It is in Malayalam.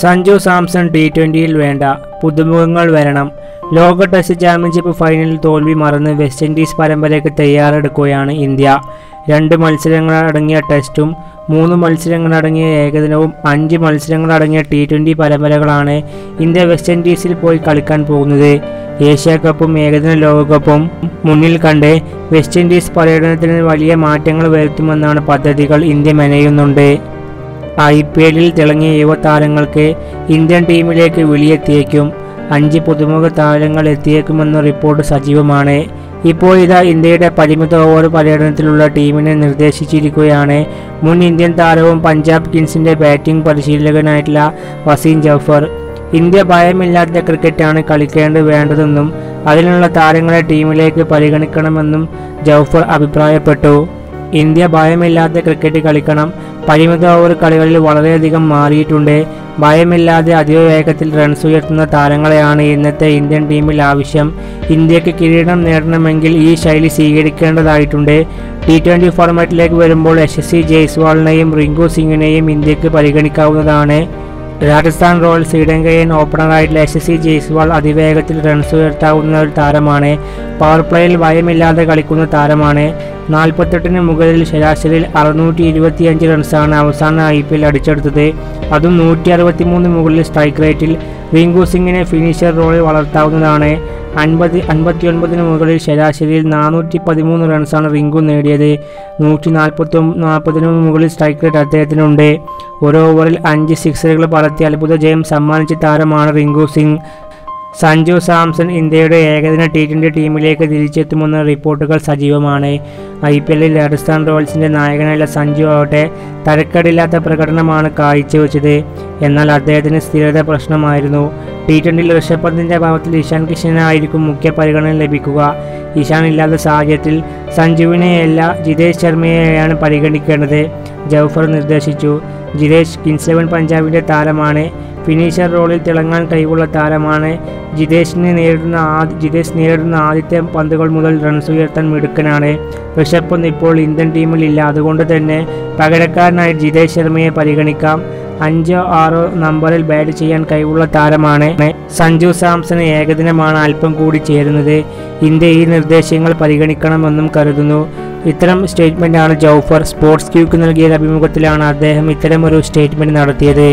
സഞ്ജു സാംസൺ ടി ട്വന്റിയിൽ വേണ്ട പുതുമുഖങ്ങൾ വരണം. ലോക ടെസ്റ്റ് ചാമ്പ്യൻഷിപ്പ് ഫൈനലിൽ തോൽവി മറന്ന് വെസ്റ്റ് ഇൻഡീസ് പരമ്പരയ്ക്ക് തയ്യാറെടുക്കുകയാണ് ഇന്ത്യ. രണ്ട് മത്സരങ്ങളടങ്ങിയ ടെസ്റ്റും മൂന്ന് മത്സരങ്ങളടങ്ങിയ ഏകദിനവും അഞ്ച് മത്സരങ്ങളടങ്ങിയ ടി ട്വന്റി പരമ്പരകളാണ് ഇന്ത്യ വെസ്റ്റ് ഇൻഡീസിൽ പോയി കളിക്കാൻ പോകുന്നത്. ഏഷ്യ കപ്പും ഏകദിന ലോകകപ്പും മുന്നിൽ കണ്ട് വെസ്റ്റ് ഇൻഡീസ് പര്യടനത്തിന് വലിയ മാറ്റങ്ങൾ വരുത്തുമെന്നാണ് പദ്ധതികൾ ഇന്ത്യ മെനയുന്നുണ്ട്. ഐ പി എല്ലിൽ തിളങ്ങിയ യുവതാരങ്ങൾക്ക് ഇന്ത്യൻ ടീമിലേക്ക് വിളിയെത്തിയേക്കും. അഞ്ച് പുതുമുഖ താരങ്ങൾ എത്തിയേക്കുമെന്ന റിപ്പോർട്ട് സജീവമാണ്. ഇപ്പോൾ ഇതാ ഇന്ത്യയുടെ പരിമിത ഓവർ പര്യടനത്തിലുള്ള ടീമിനെ നിർദ്ദേശിച്ചിരിക്കുകയാണ്. മുൻ ഇന്ത്യൻ താരവും പഞ്ചാബ് കിങ്സിന്റെ ബാറ്റിംഗ് പരിശീലകനായിട്ടുള്ള വസീം ജഫർ. ഇന്ത്യ ഭയമില്ലാത്ത ക്രിക്കറ്റാണ് കളിക്കേണ്ടത് വേണ്ടതെന്നും അതിനുള്ള താരങ്ങളെ ടീമിലേക്ക് പരിഗണിക്കണമെന്നും ജൗഫർ അഭിപ്രായപ്പെട്ടു. ഇന്ത്യ ഭയമില്ലാത്ത ക്രിക്കറ്റ് കളിക്കണം. പരിമിത ഓവർ കളികളിൽ വളരെയധികം മാറിയിട്ടുണ്ട്. ഭയമില്ലാതെ അതീവ വേഗത്തിൽ റൺസ് ഉയർത്തുന്ന താരങ്ങളെയാണ് ഇന്നത്തെ ഇന്ത്യൻ ടീമിൽ ആവശ്യം. ഇന്ത്യയ്ക്ക് കിരീടം നേടണമെങ്കിൽ ഈ ശൈലി സ്വീകരിക്കേണ്ടതായിട്ടുണ്ട്. ടി ട്വന്റി ഫോർമാറ്റിലേക്ക് വരുമ്പോൾ യശസ്വി ജയ്സ്വാളിനെയും റിങ്കു സിംഗിനെയും ഇന്ത്യയ്ക്ക് പരിഗണിക്കാവുന്നതാണ്. രാജസ്ഥാൻ റോയൽസ് ശ്രീലങ്കയൻ ഓപ്പണറായിട്ടുള്ള യശസ്വി ജയ്സ്വാൾ അതിവേഗത്തിൽ റൺസ് ഉയർത്താവുന്ന ഒരു താരമാണ്. പവർ പ്ലേയിൽ ഭയമില്ലാതെ കളിക്കുന്ന താരമാണ്. നാൽപ്പത്തെട്ടിന് മുകളിൽ ശരാശരിയിൽ അറുന്നൂറ്റി ഇരുപത്തിയഞ്ച് റൺസാണ് അവസാന ഐ പി എൽ അടിച്ചെടുത്തത്. അതും നൂറ്റി അറുപത്തിമൂന്ന് മുകളിൽ സ്ട്രൈക്ക് റേറ്റിൽ റിങ്കു സിംഗിനെ ഫിനിഷർ റോളിൽ വളർത്താവുന്നതാണ്. അൻപത് അൻപത്തിയൊൻപതിന് മുകളിൽ ശരാശരിയിൽ നാനൂറ്റി പതിമൂന്ന് റൺസാണ് റിങ്കു നേടിയത്. നൂറ്റി നാൽപ്പത്തി നാൽപ്പതിന് മുകളിൽ സ്ട്രൈക്ക് റേറ്റ് അദ്ദേഹത്തിനുണ്ട്. ഒരു ഓവറിൽ അഞ്ച് സിക്സറുകൾ പറത്തി അത്ഭുത ജയം സമ്മാനിച്ച താരമാണ് റിങ്കു സിംഗ്. സഞ്ജു സാംസൺ ഇന്ത്യയുടെ ഏകദിന ടി ട്വന്റി ടീമിലേക്ക് തിരിച്ചെത്തുമെന്ന റിപ്പോർട്ടുകൾ സജീവമാണ്. ഐ പി എല്ലിൽ രാജസ്ഥാൻ റോയൽസിന്റെ നായകനായുള്ള സഞ്ജു ആവട്ടെ തരക്കേടില്ലാത്ത പ്രകടനമാണ് കാഴ്ചവെച്ചത്. എന്നാൽ അദ്ദേഹത്തിന് സ്ഥിരത പ്രശ്നമായിരുന്നു. ടി ട്വന്റിയിൽ ഋഷഭ് പന്തിന്റെ അഭാവത്തിൽ ഇഷാൻ കിഷനായിരിക്കും മുഖ്യ പരിഗണന ലഭിക്കുക. ഇഷാൻ ഇല്ലാത്ത സാഹചര്യത്തിൽ സഞ്ജുവിനെയല്ല ജിതേഷ് ശർമ്മയെയാണ് പരിഗണിക്കേണ്ടത്. ജൗഫർ നിർദ്ദേശിച്ചു. ജിതേഷ് കിങ്സ് ഇലവൻ പഞ്ചാബിന്റെ താരമാണ്. ഫിനിഷർ റോളിൽ തിളങ്ങാൻ കഴിവുള്ള താരമാണ് ജിതേഷിനെ നേരിടുന്ന ആദ്യ ജിതേഷ് നേരിടുന്ന ആദ്യത്തെ പന്തുകൾ മുതൽ റൺസ് ഉയർത്താൻ മിടുക്കനാണ്. ഋഷഭ് പന്ത് ഇപ്പോൾ ഇന്ത്യൻ ടീമിൽ ഇല്ല. അതുകൊണ്ട് തന്നെ പകരക്കാരനായി ജിതേഷ് ശർമ്മയെ പരിഗണിക്കാം. അഞ്ചോ ആറോ നമ്പറിൽ ബാറ്റ് ചെയ്യാൻ കഴിവുള്ള താരമാണ്. സഞ്ജു സാംസൺ ഏകദിനമാണ് അല്പം കൂടി ചേരുന്നത്. ഇന്ത്യ ഈ നിർദ്ദേശങ്ങൾ പരിഗണിക്കണമെന്നും കരുതുന്നു. ഇത്തരം സ്റ്റേറ്റ്മെന്റാണ് ജൗഫർ സ്പോർട്സ് ക്യൂക്ക് നൽകിയ അഭിമുഖത്തിലാണ് അദ്ദേഹം ഇത്തരമൊരു സ്റ്റേറ്റ്മെന്റ് നടത്തിയത്.